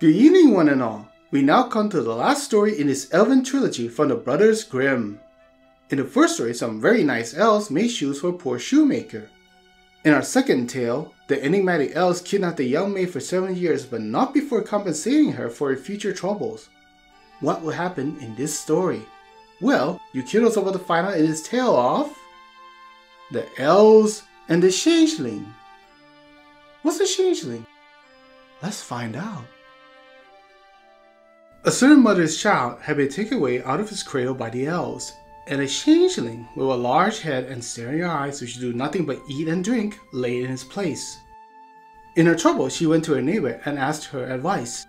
Good evening, one and all. We now come to the last story in this Elven trilogy from the Brothers Grimm. In the first story, some very nice elves made shoes for a poor shoemaker. In our second tale, the enigmatic elves kidnapped the young maid for seven years, but not before compensating her for her future troubles. What will happen in this story? Well, you kiddos are about to find out in this tale of the elves and the changeling. What's a changeling? Let's find out. A certain mother's child had been taken away out of his cradle by the elves, and a changeling with a large head and staring eyes which do nothing but eat and drink lay in his place. In her trouble, she went to her neighbor and asked her advice.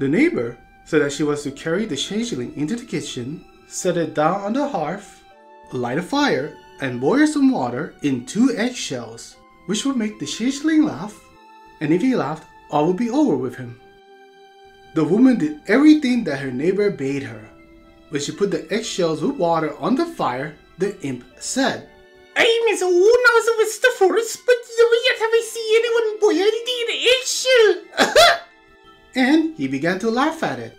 The neighbor said that she was to carry the changeling into the kitchen, set it down on the hearth, light a fire, and boil some water in two eggshells, which would make the changeling laugh, and if he laughed, all would be over with him. The woman did everything that her neighbor bade her. When she put the eggshells with water on the fire, the imp said, I'm as old now as a witch the forest, but never yet have I seen anyone boil anything in an eggshell. and he began to laugh at it.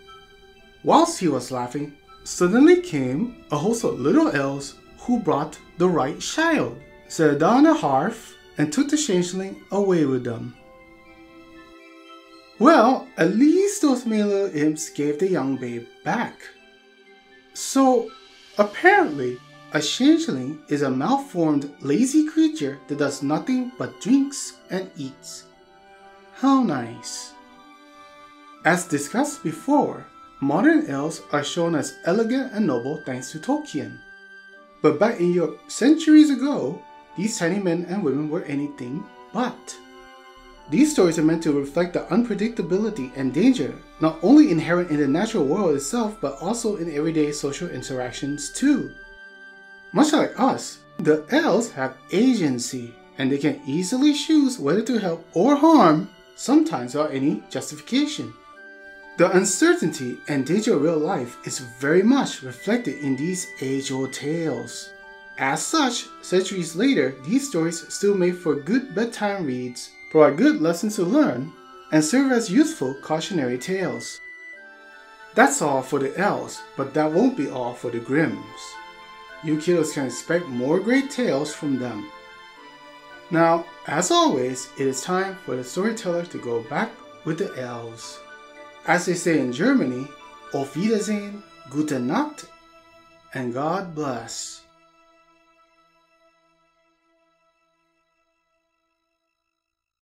Whilst he was laughing, suddenly came a host of little elves who brought the right child, set it down on the hearth, and took the changeling away with them. Well, at least those little imps gave the young babe back. So, apparently, a changeling is a malformed, lazy creature that does nothing but drinks and eats. How nice. As discussed before, modern elves are shown as elegant and noble thanks to Tolkien. But back in Europe centuries ago, these tiny men and women were anything but. These stories are meant to reflect the unpredictability and danger not only inherent in the natural world itself but also in everyday social interactions too. Much like us, the elves have agency and they can easily choose whether to help or harm, sometimes without any justification. The uncertainty and danger of real life is very much reflected in these age old tales. As such, centuries later, these stories still make for good bedtime reads provide good lessons to learn, and serve as useful cautionary tales. That's all for the elves, but that won't be all for the Grimms. You kiddos can expect more great tales from them. Now, as always, it is time for the storyteller to go back with the elves. As they say in Germany, Auf Wiedersehen, Gute Nacht, and God bless.